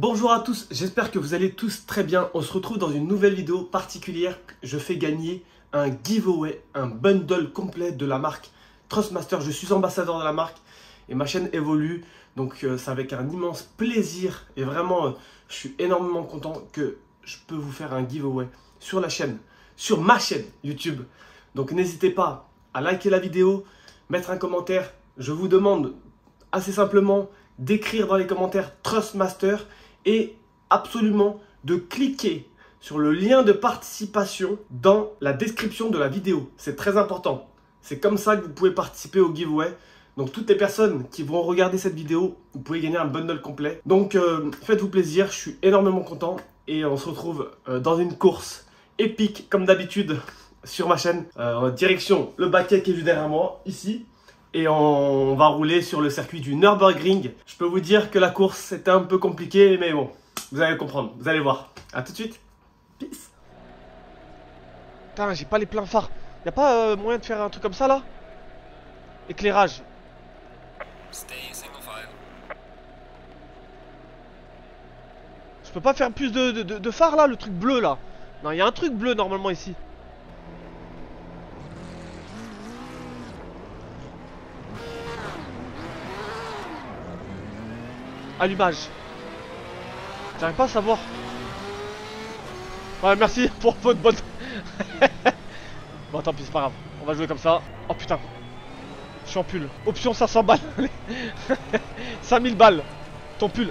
Bonjour à tous, j'espère que vous allez tous très bien. On se retrouve dans une nouvelle vidéo particulière. Je fais gagner un giveaway, un bundle complet de la marque Trustmaster. Je suis ambassadeur de la marque et ma chaîne évolue. Donc euh, c'est avec un immense plaisir et vraiment euh, je suis énormément content que je peux vous faire un giveaway sur la chaîne, sur ma chaîne YouTube. Donc n'hésitez pas à liker la vidéo, mettre un commentaire. Je vous demande assez simplement d'écrire dans les commentaires Trustmaster et absolument de cliquer sur le lien de participation dans la description de la vidéo. C'est très important. C'est comme ça que vous pouvez participer au giveaway. Donc toutes les personnes qui vont regarder cette vidéo, vous pouvez gagner un bundle complet. Donc euh, faites-vous plaisir, je suis énormément content et on se retrouve euh, dans une course épique comme d'habitude sur ma chaîne. Euh, direction le baquet qui est juste derrière moi, ici et on va rouler sur le circuit du Nürburgring. Je peux vous dire que la course c'était un peu compliqué, mais bon, vous allez comprendre, vous allez voir. A tout de suite. Peace. Putain, j'ai pas les pleins phares. Y a pas euh, moyen de faire un truc comme ça là? Éclairage. Je peux pas faire plus de, de, de, de phares là, le truc bleu là? Non, il y a un truc bleu normalement ici. Allumage. J'arrive pas à savoir. Ouais, merci pour votre bonne. bon, tant pis, c'est pas grave. On va jouer comme ça. Oh putain. Je suis en pull. Option 500 balles. 5000 balles. Ton pull.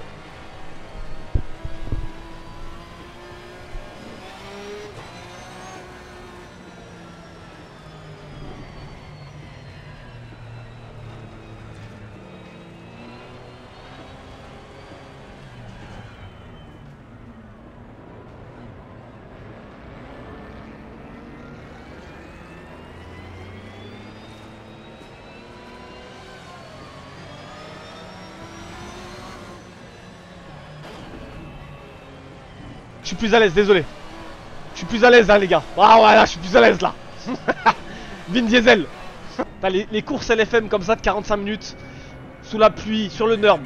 Suis plus à l'aise, désolé. Je suis plus à l'aise, hein, les gars. Ah ouais, là, je suis plus à l'aise, là. Vin Diesel. les, courses LFM comme ça de 45 minutes, sous la pluie, sur le Nurb.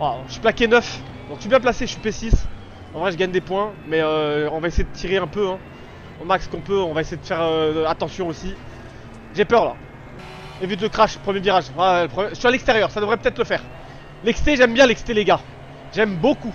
Oh, je suis plaqué 9. Donc, je suis bien placé, je suis P6. En vrai, je gagne des points, mais euh, on va essayer de tirer un peu, hein, au max qu'on peut. On va essayer de faire euh, attention aussi. J'ai peur, là. Évite le crash, premier virage. Je suis à l'extérieur, ça devrait peut-être le faire. L'exté, j'aime bien l'exté, les gars. J'aime beaucoup.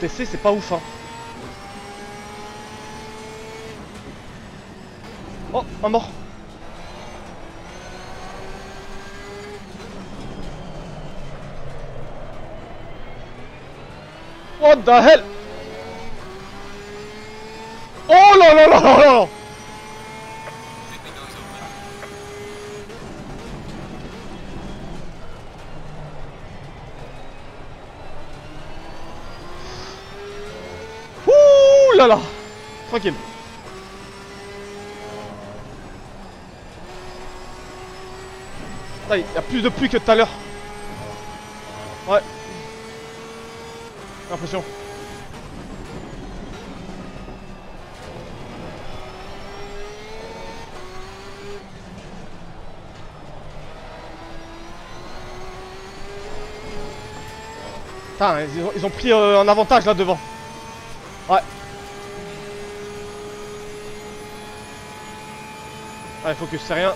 TC c'est pas ouf hein. Oh, un mort What the hell? Il y a plus de pluie que tout à l'heure. Ouais. L'impression. Putain, ils ont, ils ont pris euh, un avantage là devant. Ouais. Allez, focus, c'est rien.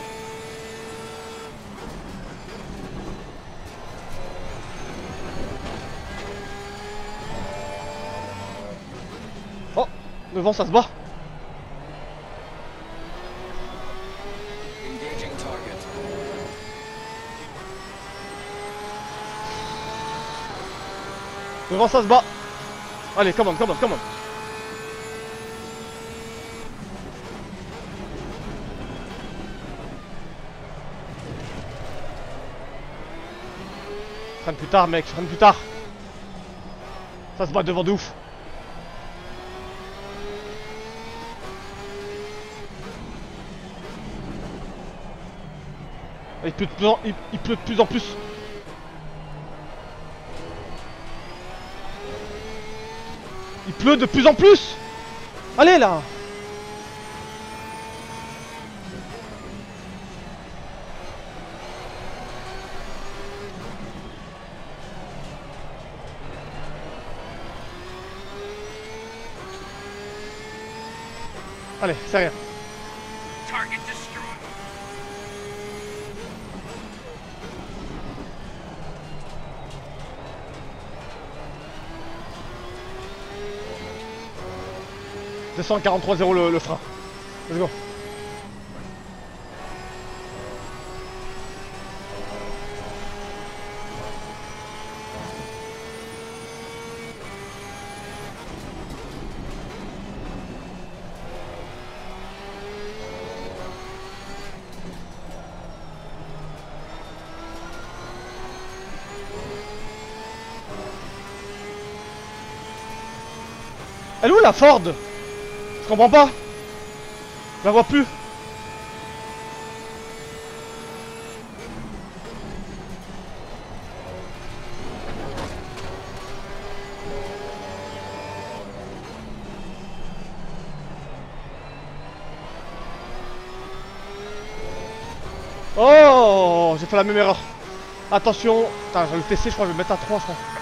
Oh Devant, ça se bat. Devant, ça se bat. Allez, commande, commande, commande. Freine plus tard, mec, freine plus tard. Ça se bat devant de ouf. Il pleut de plus en, il, il pleut de plus en plus. Il pleut de plus en plus Allez là Allez, c'est rien. Target destroyed. Descends 43-0 le, le frein. Let's go. Elle est où la Ford? Je comprends pas? Je la vois plus. Oh J'ai fait la même erreur. Attention. Putain, le TC, je crois que je vais mettre à 3, je crois.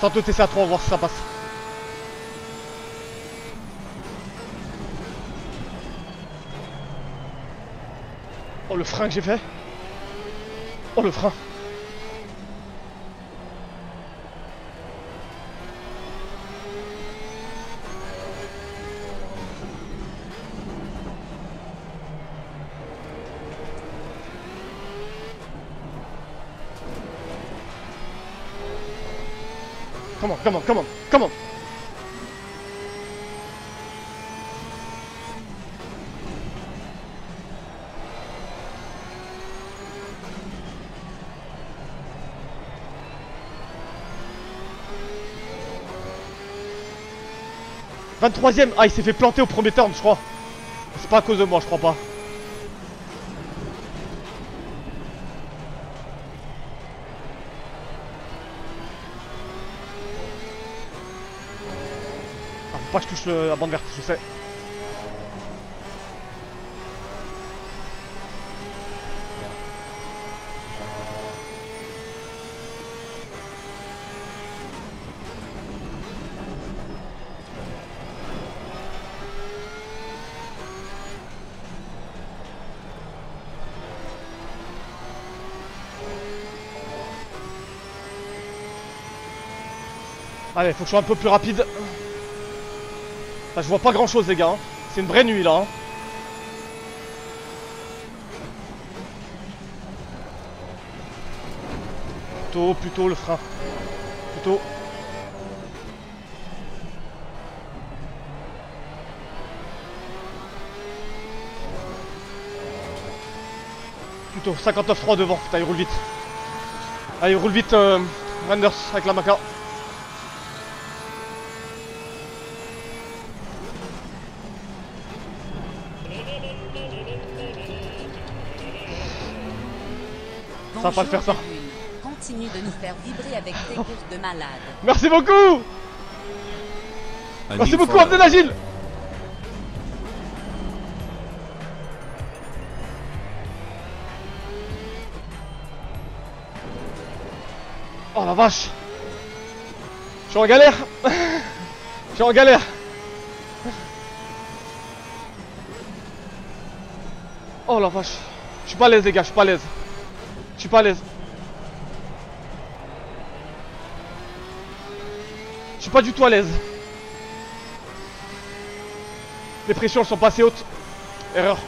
Tente le TC à 3, on va voir si ça passe. Oh le frein que j'ai fait Oh le frein Come on, come on, come on, come on « 23ème Ah, il s'est fait planter au premier turn, je crois. C'est pas à cause de moi, je crois pas. Pas que je touche la bande verte, je sais. Allez, faut que je sois un peu plus rapide. Je vois pas grand chose, les gars. hein. C'est une vraie nuit là. hein. Plutôt, plutôt le frein. Plutôt. Plutôt, 59-3 devant. Putain, il roule vite. Allez, il roule vite, euh, Renders avec la maca. Ça va pas le faire, ça. Continue de nous faire vibrer avec tes courses de malade. Merci beaucoup. Merci beaucoup Abdelagil Oh la vache. Je suis en galère. Je suis en galère. Oh la vache. Je suis pas à l'aise les gars, je suis pas à l'aise pas à l'aise Je suis pas du tout à l'aise Les pressions sont pas assez hautes. Erreur.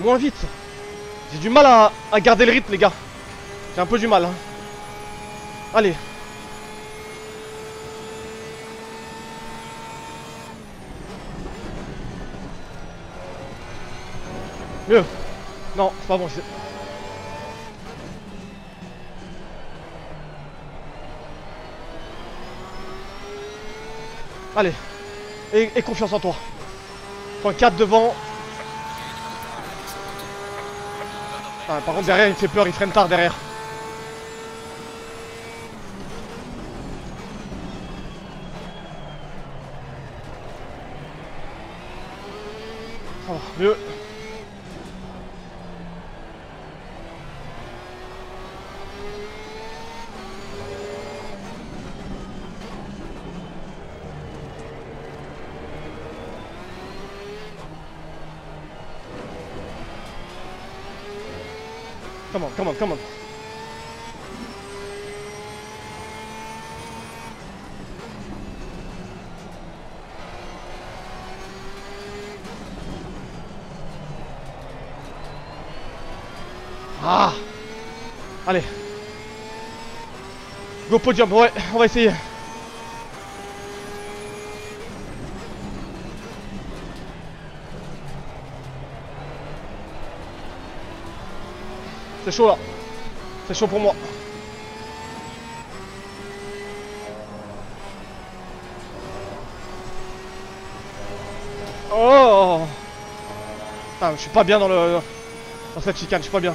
Moins vite. J'ai du mal à, à garder le rythme, les gars. J'ai un peu du mal. Hein. Allez. Mieux. Non, c'est pas bon. Allez. Et, confiance en toi. Point 4 devant. Ah, par contre derrière il fait peur, il freine tard derrière. Va, mieux. Come on, come on. Ah Allez Go podium, ouais, on va essayer. C'est chaud là. C'est chaud pour moi. Oh je suis pas bien dans le dans cette chicane, je suis pas bien.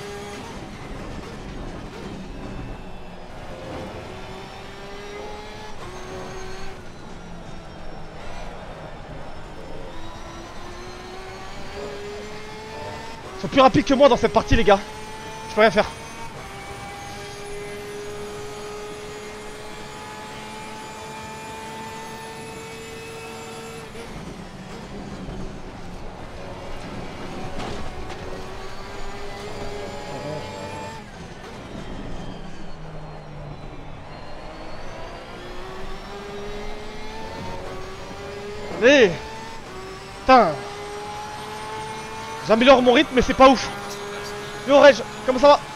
Ils sont plus rapides que moi dans cette partie les gars. Peux rien faire. Allez. Putain. J'améliore mon rythme mais c'est pas ouf Yo Reg, comment ça va?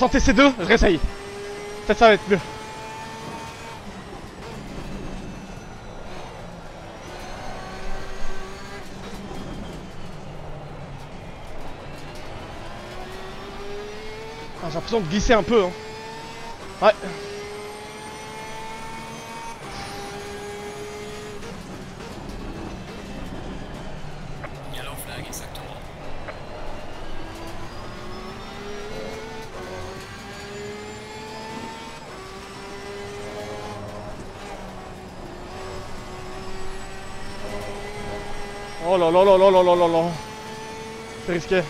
En TC2, je réessaye. Peut-être ça va être mieux. Ah, J'ai l'impression de glisser un peu. Hein. Ouais. Oh là là là là là là là là. C'est risqué.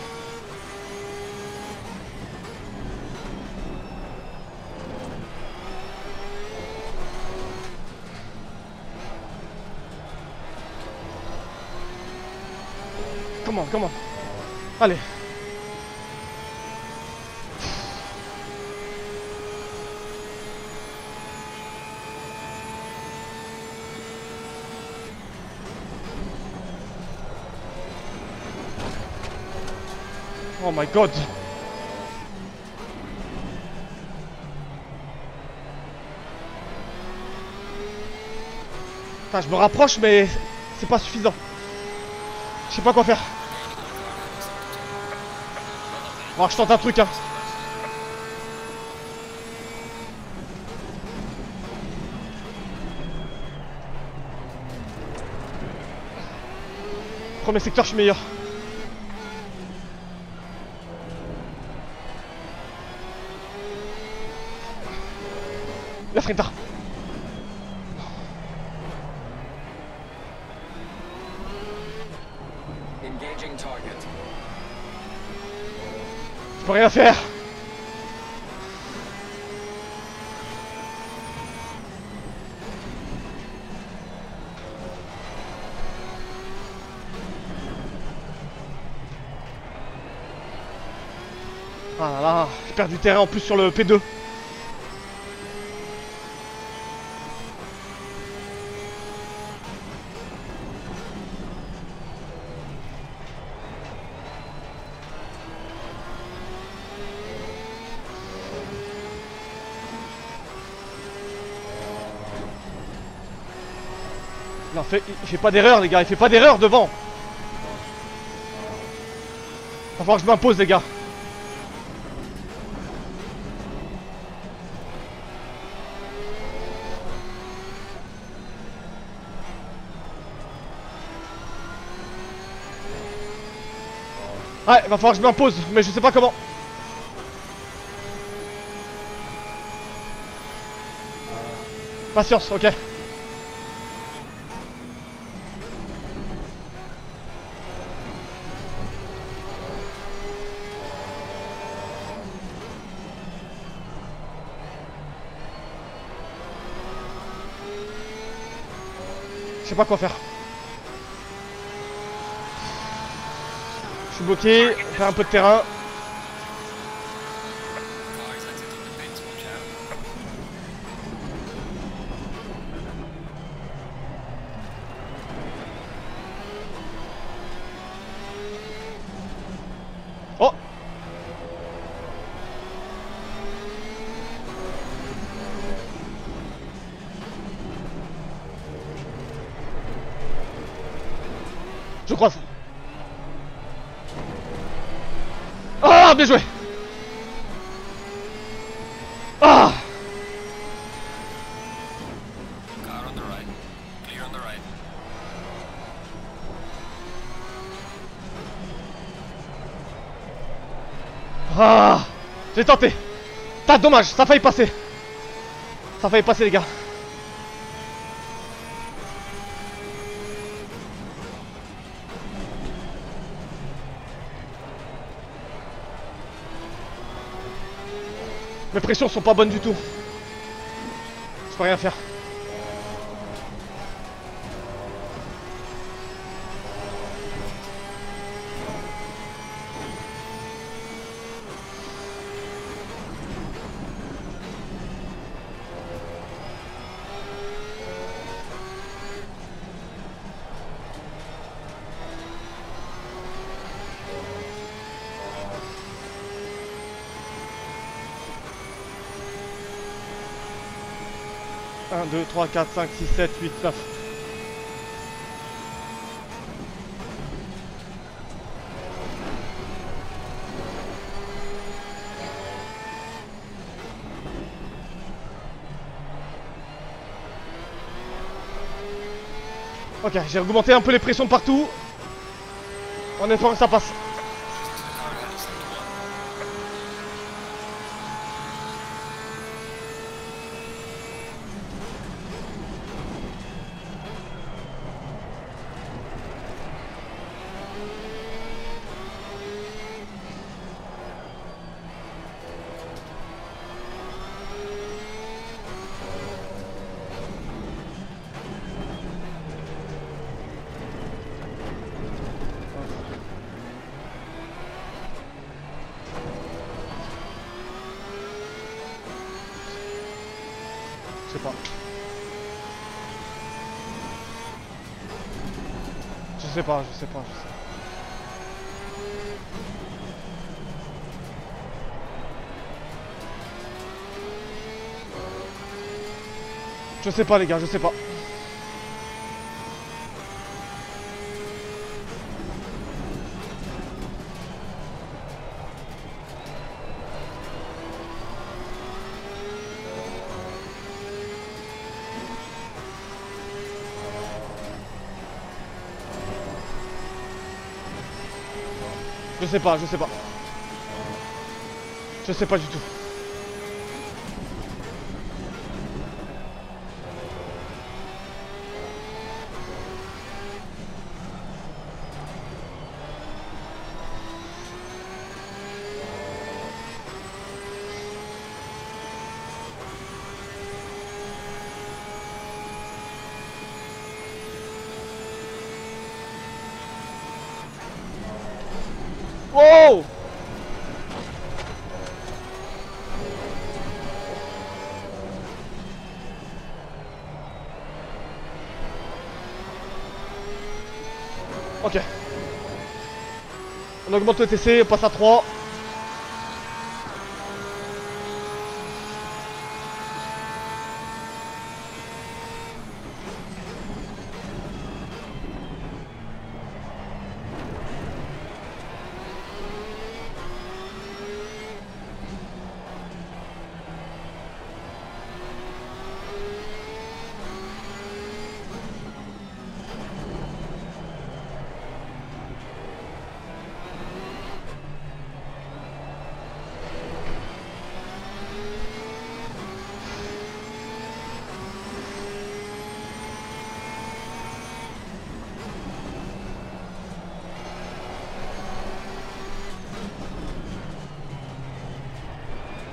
Comment, comment Allez. Oh my god. Enfin, je me rapproche, mais c'est pas suffisant. Je sais pas quoi faire. Bon, je tente un truc, hein. Premier secteur, je suis meilleur. La Frinta. Engaging target. Je peux rien faire. Ah là là, je perds du terrain en plus sur le P2. Il fait pas d'erreur les gars, il fait pas d'erreur devant. Va falloir que je m'impose les gars. Ouais, va falloir que je m'impose, mais je sais pas comment. Patience, ok. Sais pas quoi faire. Je suis bloqué, faire un peu de terrain. Car is exiting the pits, watch out. Oh Je croise. Ah, bien joué Ah Car on the right. Clear on the right. Ah. J'ai tenté. T'as dommage, ça a failli passer. Ça a failli passer les gars pressions sont pas bonnes du tout. Je peux rien faire. Un, deux, trois, quatre, cinq, six, sept, huit, neuf. Ok, j'ai augmenté un peu les pressions partout. En espérant que ça passe. Pas, je sais pas, je sais pas. Je sais pas les gars, je sais pas. Sais pas, je sais pas. Je sais pas du tout. Wow Ok. On augmente le TC, on passe à 3.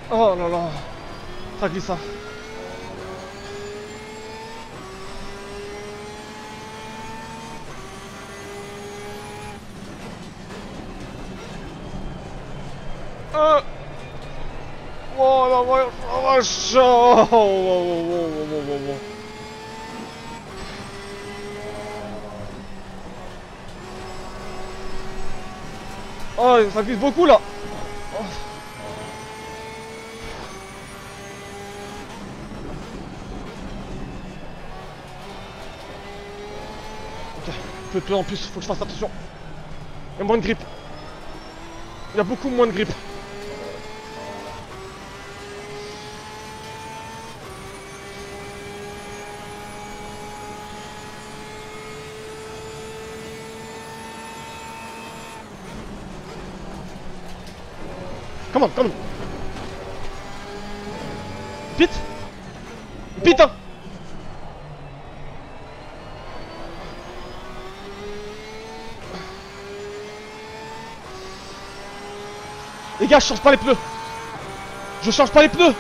Oh là là. Ça glisse ça. Euh. Oh la vache. Oh, oh, oh, oh, oh, oh, oh, oh. Oh, ça glisse beaucoup là. Oh. Ok, peu de peu en plus, faut que je fasse attention. Il y a moins de grippe. Il y a beaucoup moins de grippe. Come on, come on. Vite hein. Les gars, je change pas les pneus. Je change pas les pneus.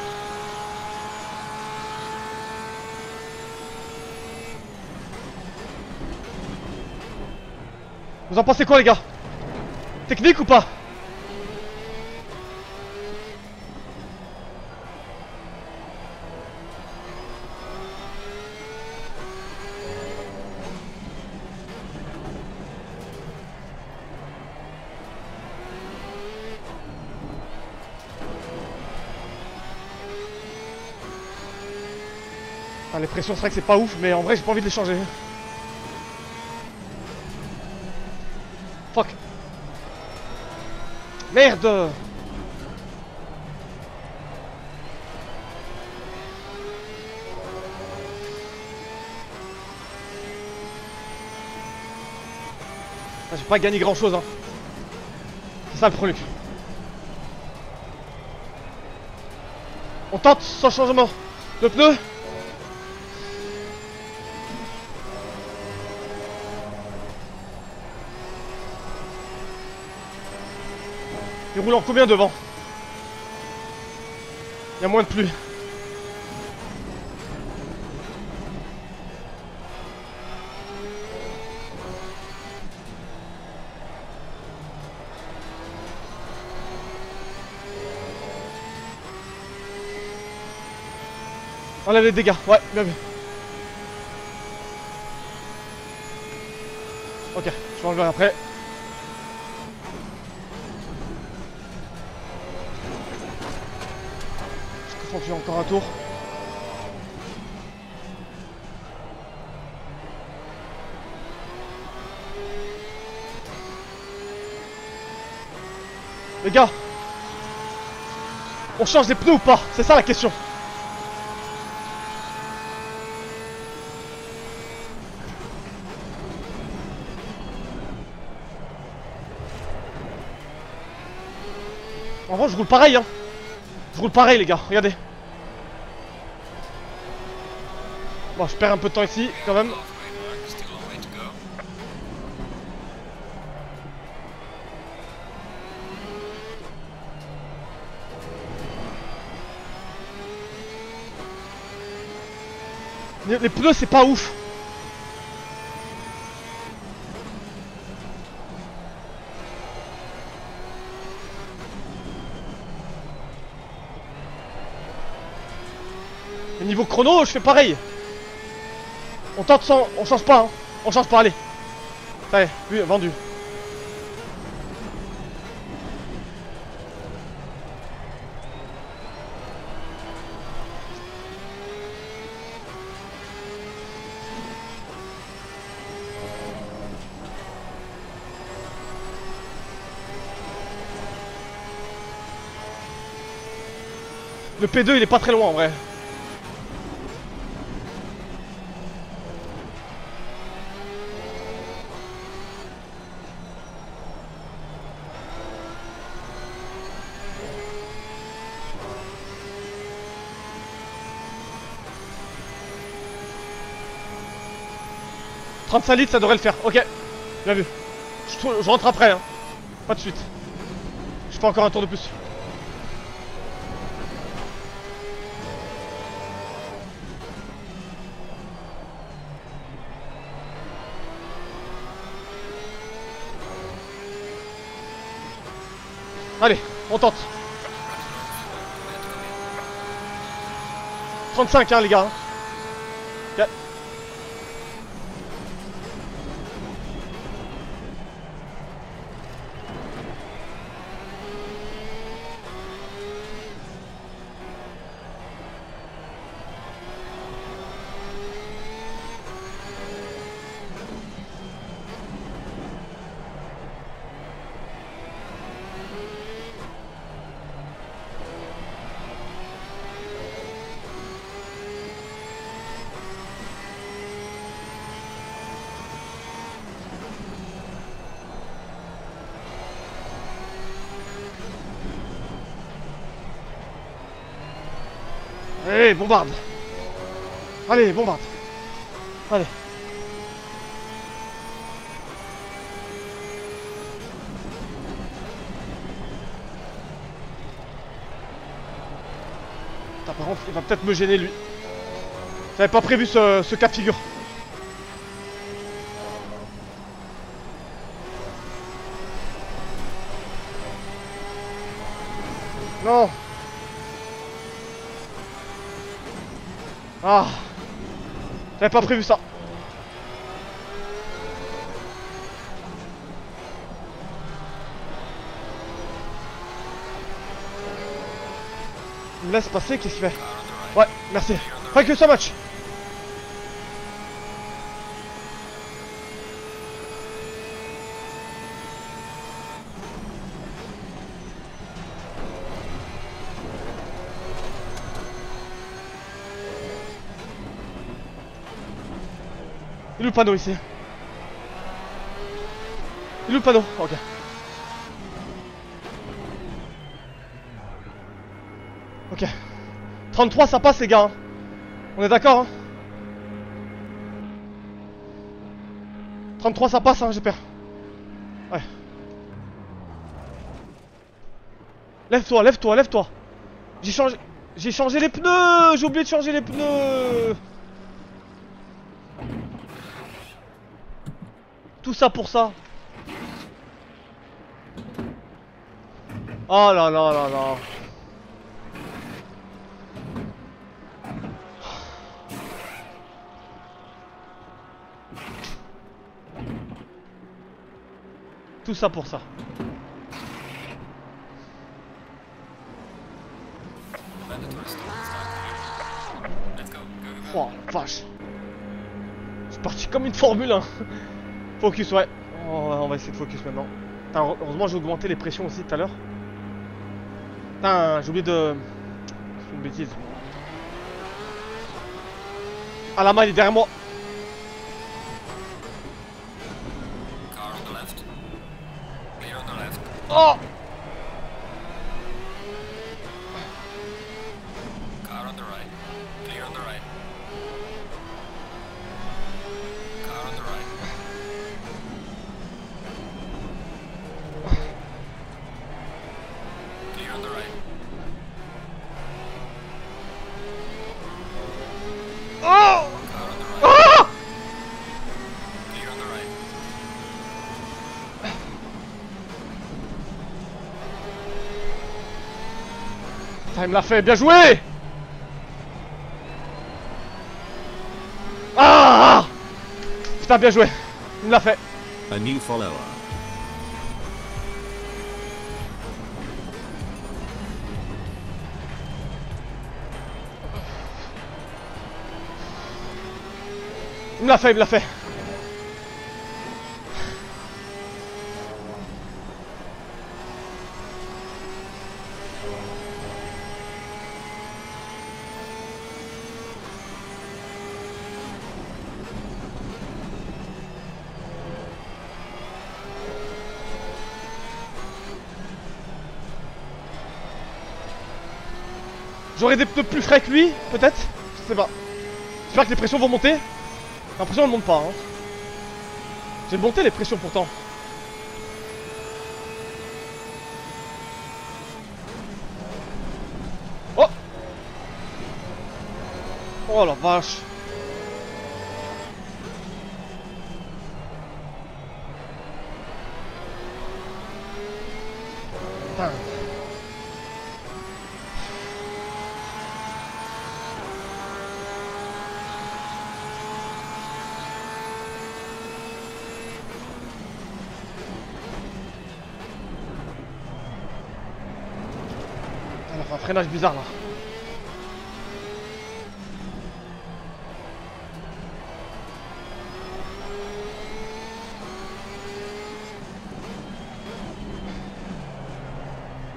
Vous en pensez quoi les gars? Technique ou pas? Les pressions, c'est vrai que c'est pas ouf, mais en vrai, j'ai pas envie de les changer. Fuck. Merde Ah, J'ai pas gagné grand chose, hein. C'est ça le. On tente sans changement. Le pneu roule en combien devant Il y a moins de pluie. Enlève les dégâts, ouais, bien vu. Ok, je vais enlever après. Je continue encore un tour. Les gars On change les pneus ou pas? C'est ça la question En vrai, je roule pareil, hein. Je roule pareil, les gars. Regardez. Bon, je perds un peu de temps ici, quand même. Les pneus, c'est pas ouf. Et niveau chrono, je fais pareil. On tente sans. On change pas, hein. On change pas, allez. Ça est, vu, vendu. Le P2 il est pas très loin en vrai. « 35 litres ça devrait le faire, ok Bien vu. Je, rentre après hein. Pas de suite. Je fais encore un tour de plus. Allez, on tente. 35 hein les gars. Bombarde Allez, bombarde Allez par contre, il va peut-être me gêner lui. J'avais pas prévu ce, ce cas de figure. Non Ah J'avais pas prévu ça. Il me laisse passer, qu'est-ce qu'il fait? Ouais, merci. Thank you so much Il est le panneau ici Il est le panneau Ok. Ok. 33 ça passe les gars. hein. On est d'accord hein 33 ça passe hein j'espère. Ouais. Lève-toi, lève-toi, lève-toi. J'ai changé... J'ai changé les pneus J'ai oublié de changer les pneus Tout ça pour ça. Oh là là là là. Tout ça pour ça. Oh vache. C'est parti comme une Formule 1. Focus, ouais. Oh, on va essayer de focus maintenant. Putain, heureusement, j'ai augmenté les pressions aussi tout à l'heure. Putain, j'ai oublié de. C'est une bêtise. Ah, la main, il est derrière moi. Car on the left. Clear on the left. Oh Putain, il me l'a fait, bien joué Ah Putain, bien joué. Il me l'a fait. A new follower. Il me l'a fait, il me l'a fait. J'aurais des pneus plus frais que lui, peut-être Je sais pas. J'espère que les pressions vont monter. L'impression qu'elles montent pas. Hein. J'ai monté les pressions pourtant. Oh Oh la vache freinage bizarre là.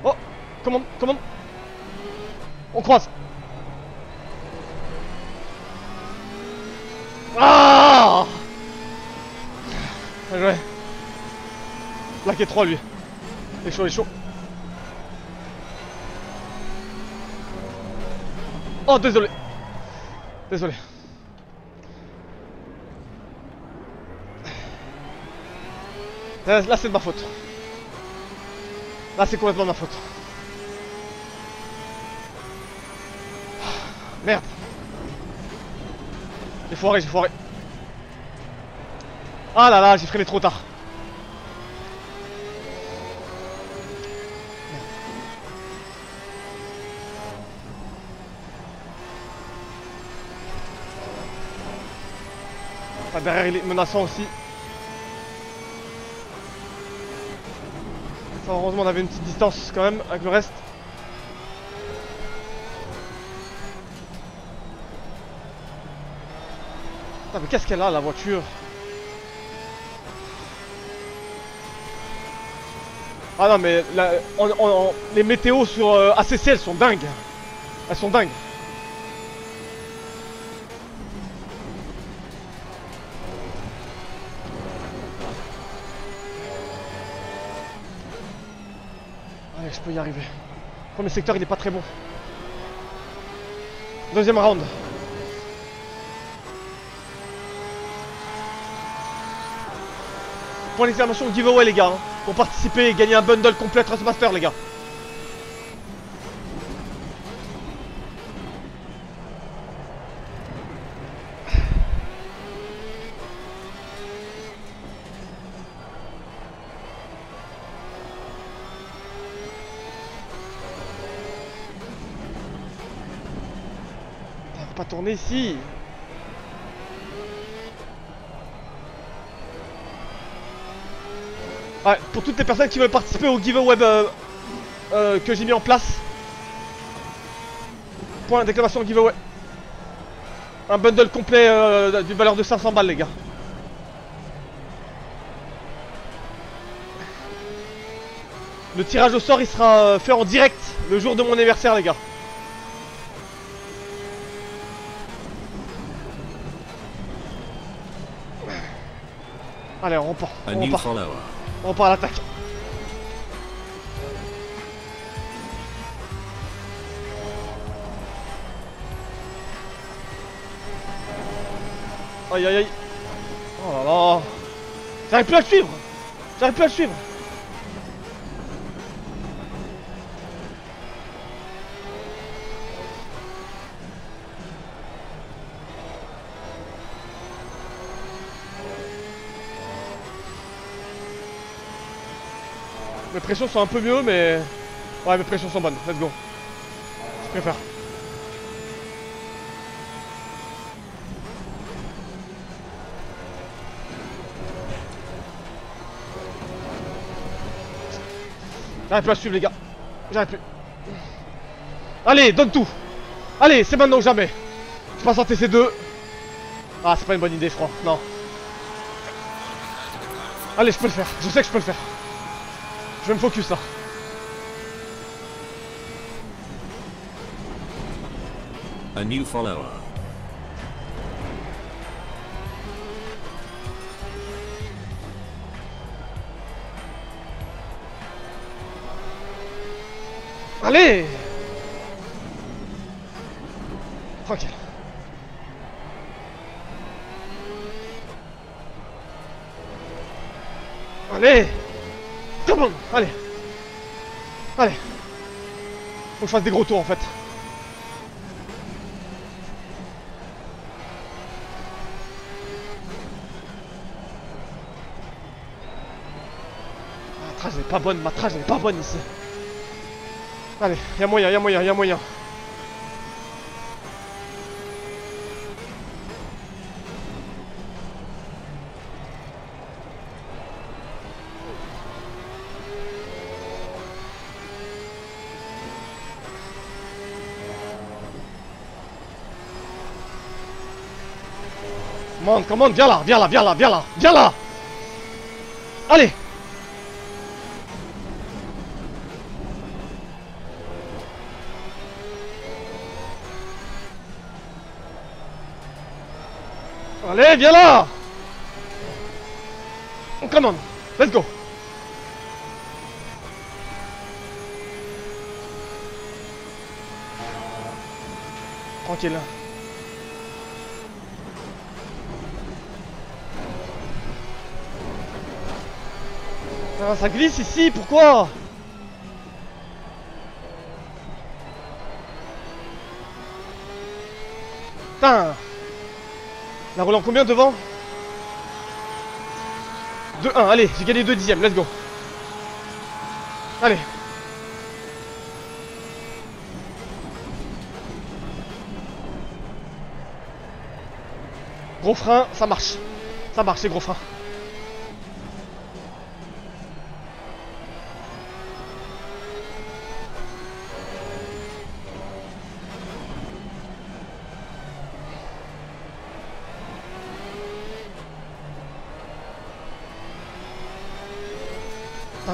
Oh Comment Comment On croise Ah joué. Plaqué 3 lui. Il est chaud, il est chaud. Oh désolé. Désolé. Là, c'est de ma faute. Là c'est complètement de ma faute. Merde. J'ai foiré, j'ai foiré. Ah là là, j'ai freiné trop tard Enfin, derrière il est menaçant aussi. Heureusement on avait une petite distance quand même avec le reste. Putain mais qu'est-ce qu'elle a la voiture? Ah non mais les météos sur euh, ACC elles sont dingues Elles sont dingues Peux y arriver. Premier secteur, il est pas très bon. Deuxième round. Point d'exclamation giveaway, les gars. hein, pour participer et gagner un bundle complet Trustmaster, les gars. Ouais, pour toutes les personnes qui veulent participer au giveaway euh, euh, que j'ai mis en place. Point d'exclamation giveaway. Un bundle complet euh, d'une valeur de 500 balles, les gars. Le tirage au sort, il sera fait en direct le jour de mon anniversaire, les gars. Allez, on repart. A On follower. On repart à l'attaque. Aïe aïe aïe. Oh là là. J'arrive plus à le suivre. J'arrive plus à le suivre. Pressions sont un peu mieux, mais... Ouais, mes pressions sont bonnes. Let's go. Je faire. J'arrive plus à suivre les gars. J'arrive plus. Allez, donne tout. Allez, c'est maintenant ou jamais. Je passe en TC2. Ah, c'est pas une bonne idée, je crois. Non. Allez, je peux le faire. Je sais que je peux le faire. Je vais me focus là. A new follower. Allez Tranquille. Allez Allez Allez Faut que je fasse des gros tours en fait. Ma trace elle est pas bonne, ma trace elle est pas bonne ici. Allez, y'a moyen, y'a moyen, y'a moyen. Commande, commande, viens là, viens là, viens là, viens là, viens là. Allez. Allez, viens là. On, let's go. Tranquille. Ça glisse ici, pourquoi Putain. La roule en combien devant 2-1, allez, j'ai gagné 2 dixièmes, let's go. Allez. Gros frein, ça marche. Ça marche, c'est gros frein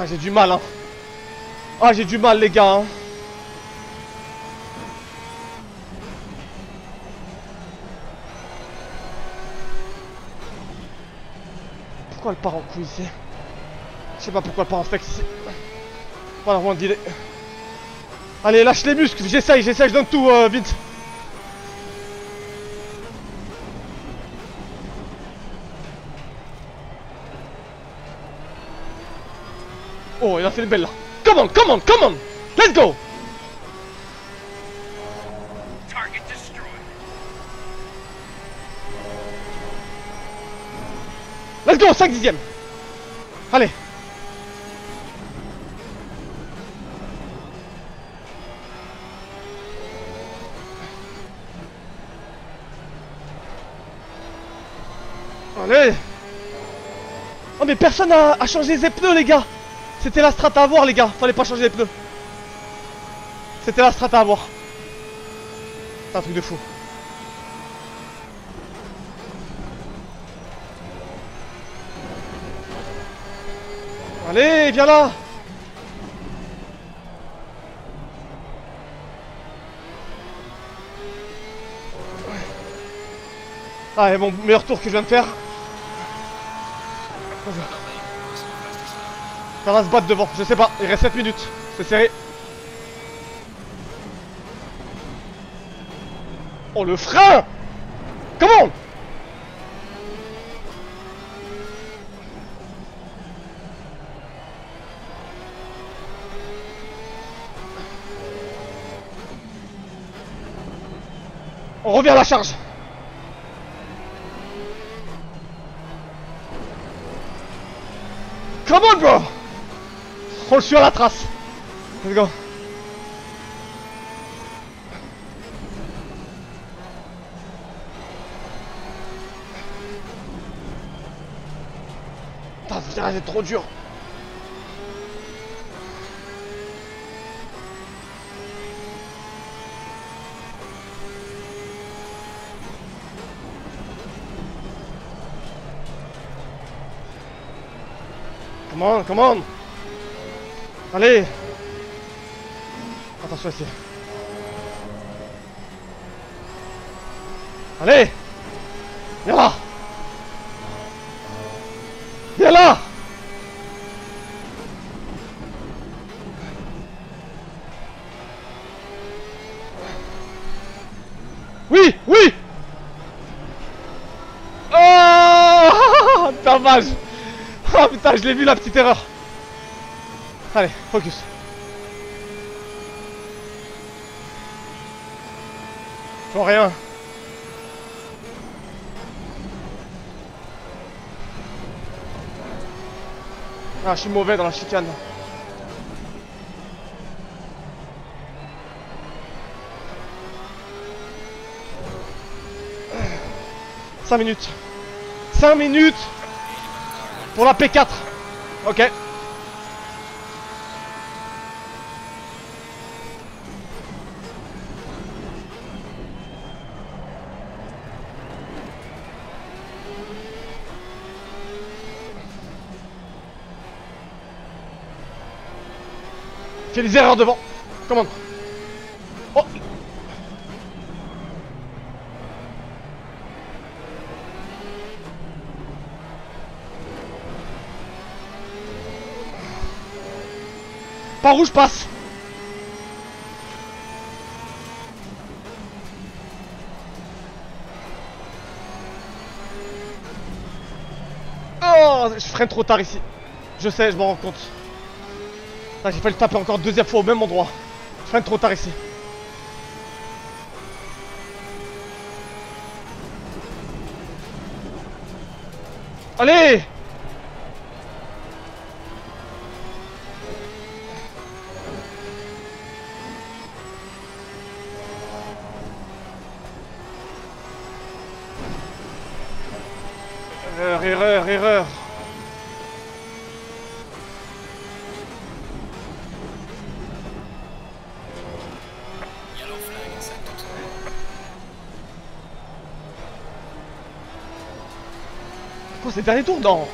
j'ai du mal, hein. Ah, j'ai du mal, les gars. Hein. Pourquoi elle part en couille ici Je sais pas pourquoi elle part en flex ici. La moindre idée. Allez, lâche les muscles. J'essaye, j'essaye, je donne tout, euh, Vince. Fait une belle là. Come on, come on, come on. Let's go. Let's go, 5 dixièmes Allez. Allez. Oh mais personne a, a changé les pneus les gars C'était la strat à avoir les gars, fallait pas changer les pneus. C'était la strat à avoir. C'est un truc de fou. Allez, viens là. Ah, et mon meilleur tour que je viens de faire. Ça va se battre devant, je sais pas, il reste 7 minutes, c'est serré. Oh le frein! Comment On revient à la charge. Come on bro on le suit à la trace. Let's go. Putain, c'est trop dur. Come on, come on. Allez. Attention ici. Allez. Viens là. Viens là. Oui Oui. Oh Dommage. Oh putain, je l'ai vu la petite erreur Allez, focus rien Ah, je suis mauvais dans la chicane. Cinq minutes. 5 minutes pour la P4. Ok. Fais des erreurs devant. Commande. Oh Par où je passe Oh Je freine trop tard ici. Je sais, je m'en rends compte. J'ai failli le taper encore deuxième fois au même endroit. Je freine trop tard ici. Allez c'est le dernier tour Non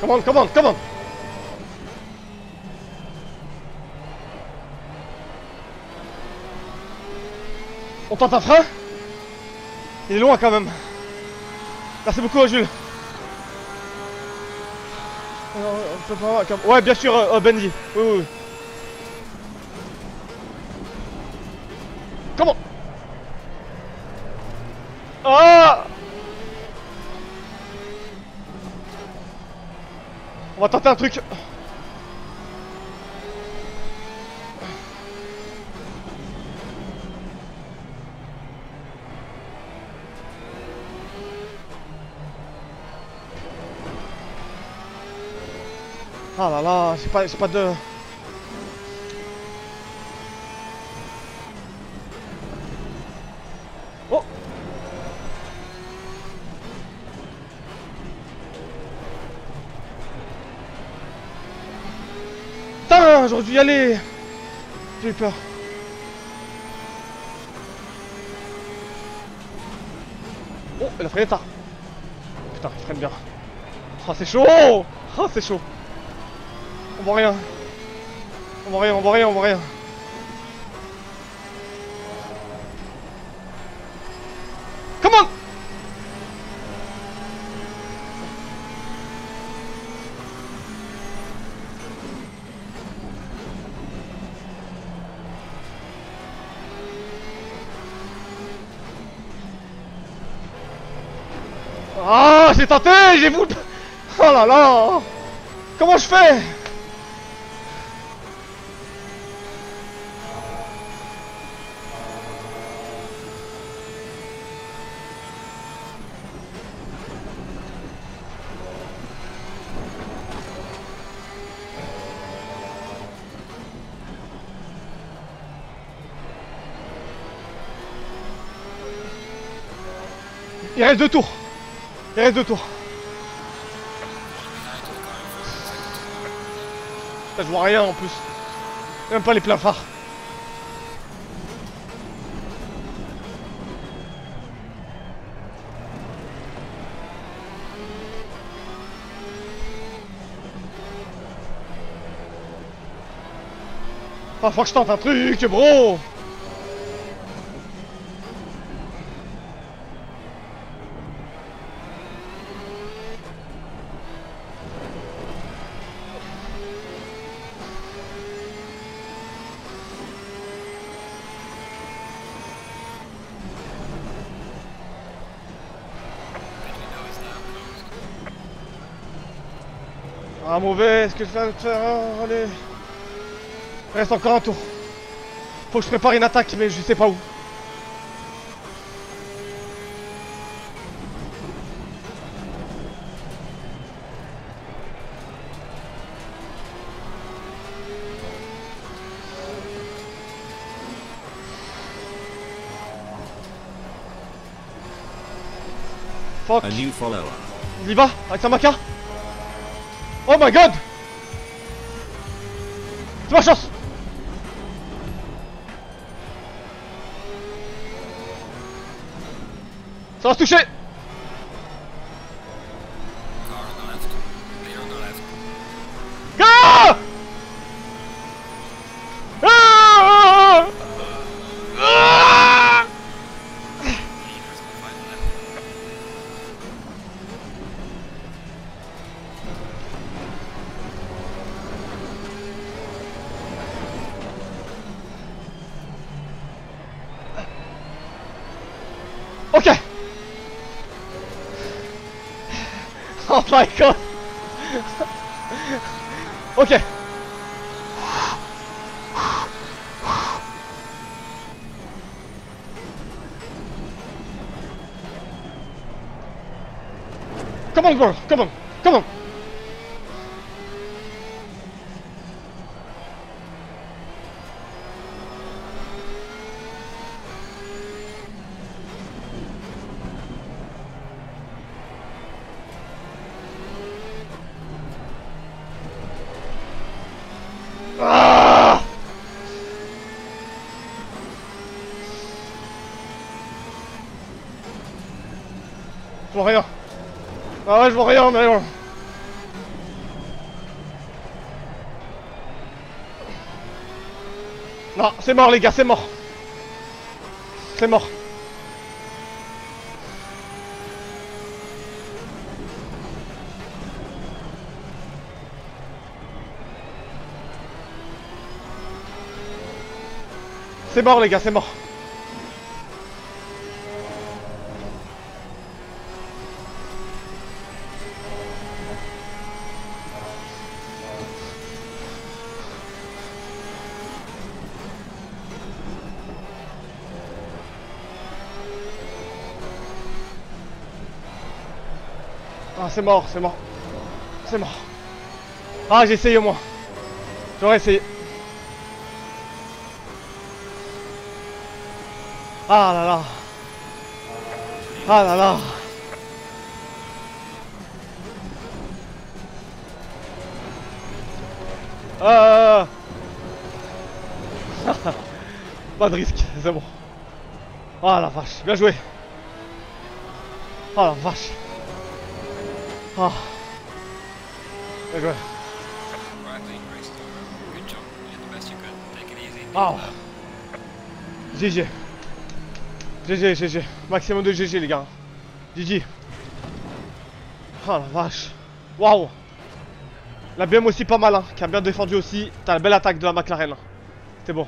Come on, come on, come on. On tente un frein? Il est loin quand même Merci beaucoup, Jules. Ouais, bien sûr, euh, oui, oui. Comment? Ah On va tenter un truc. Ah là là, j'ai pas, pas de... Oh Putain, j'aurais dû y aller J'ai eu peur. Oh, elle a freiné tard. Putain, il freine bien. Oh, c'est chaud Oh, c'est chaud voit rien. On voit rien, on voit rien, on voit rien. Come on Ah, j'ai tenté, j'ai voulu... Oh là là Comment je fais? Il reste deux tours. Il reste deux tours. Je vois rien en plus. Même pas les pleins phares. Ah, que je tente un truc, bro Ah mauvais, est-ce que je viens de faire Allez reste encore un tour. Faut que je prépare une attaque, mais je sais pas où. Fuck, A new follower. il y va avec sa maca Oh my god! Ma chance Ça va se toucher my god Ok Come on, bro. Come on. Come on. Je vois rien, mais bon. Non, c'est mort, les gars, c'est mort. C'est mort. C'est mort, les gars, c'est mort. C'est mort, c'est mort. C'est mort. Ah, j'ai essayé au moins. J'aurais essayé. Ah là là. Ah là là. Ah. Pas de risque, c'est bon. Ah la vache, bien joué. Ah la vache. Bien joué. Ah. GG. GG, GG. Maximum de GG, les gars. GG. Ah la vache. Waouh. La BM aussi pas mal, hein, qui a bien défendu aussi. T'as la belle attaque de la McLaren. hein. C'était bon.